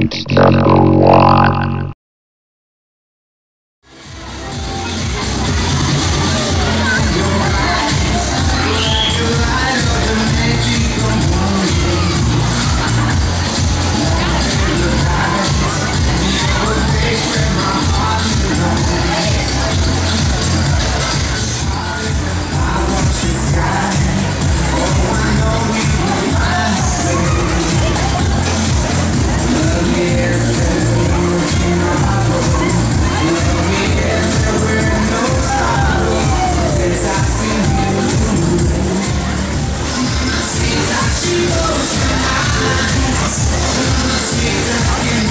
It's number one. Thank you.